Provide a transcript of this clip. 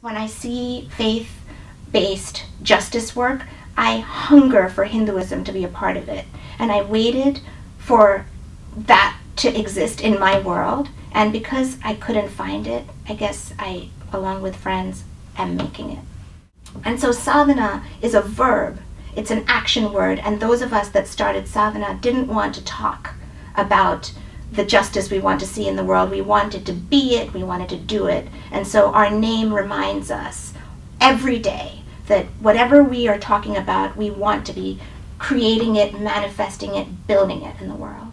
When I see faith based justice work, I hunger for Hinduism to be a part of it. And I waited for that to exist in my world. And because I couldn't find it, I guess I, along with friends, am making it. And so sadhana is a verb, it's an action word. And those of us that started sadhana didn't want to talk about the justice we want to see in the world. We wanted to be it, we wanted to do it. And so our name reminds us every day that whatever we are talking about, we want to be creating it, manifesting it, building it in the world.